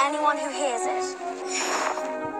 anyone who hears it.